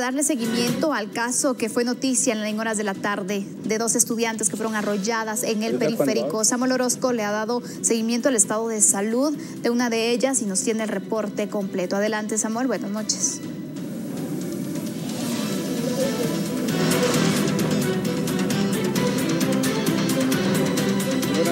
darle seguimiento al caso que fue noticia en las horas de la tarde de dos estudiantes que fueron arrolladas en el periférico. Samuel Orozco le ha dado seguimiento al estado de salud de una de ellas y nos tiene el reporte completo. Adelante, Samuel. Buenas noches.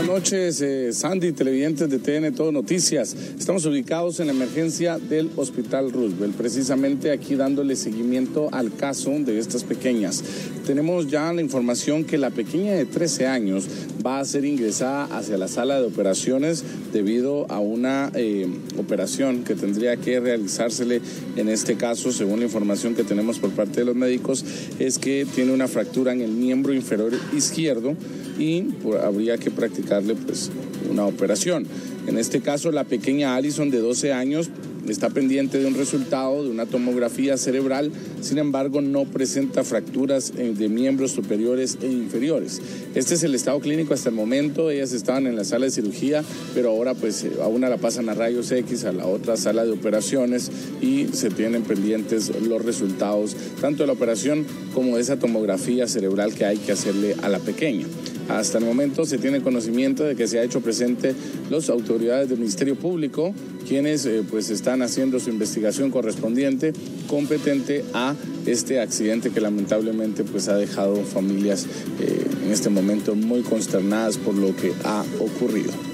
Noches, eh, Sandy, televidentes de TN Todo Noticias. Estamos ubicados en la emergencia del Hospital Roosevelt, precisamente aquí dándole seguimiento al caso de estas pequeñas. Tenemos ya la información que la pequeña de 13 años va a ser ingresada hacia la sala de operaciones debido a una eh, operación que tendría que realizársele en este caso, según la información que tenemos por parte de los médicos, es que tiene una fractura en el miembro inferior izquierdo y habría que practicarle pues una operación. En este caso, la pequeña Allison de 12 años está pendiente de un resultado de una tomografía cerebral, sin embargo no presenta fracturas eh, de miembros superiores e inferiores. Este es el estado clínico hasta el momento, ellas estaban en la sala de cirugía, pero ahora pues eh, a una la pasan a rayos X, a la otra sala de operaciones y se tienen pendientes los resultados tanto de la operación como de esa tomografía cerebral que hay que hacerle a la pequeña. Hasta el momento se tiene conocimiento de que se ha hecho presente las autoridades del Ministerio Público, quienes eh, pues están haciendo su investigación correspondiente competente a este accidente que lamentablemente pues ha dejado familias eh, en este momento muy consternadas por lo que ha ocurrido.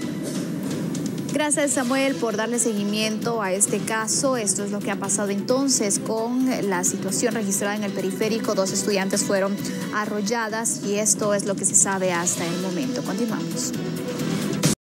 Gracias Samuel por darle seguimiento a este caso. Esto es lo que ha pasado entonces con la situación registrada en el periférico. Dos estudiantes fueron arrolladas y esto es lo que se sabe hasta el momento. Continuamos.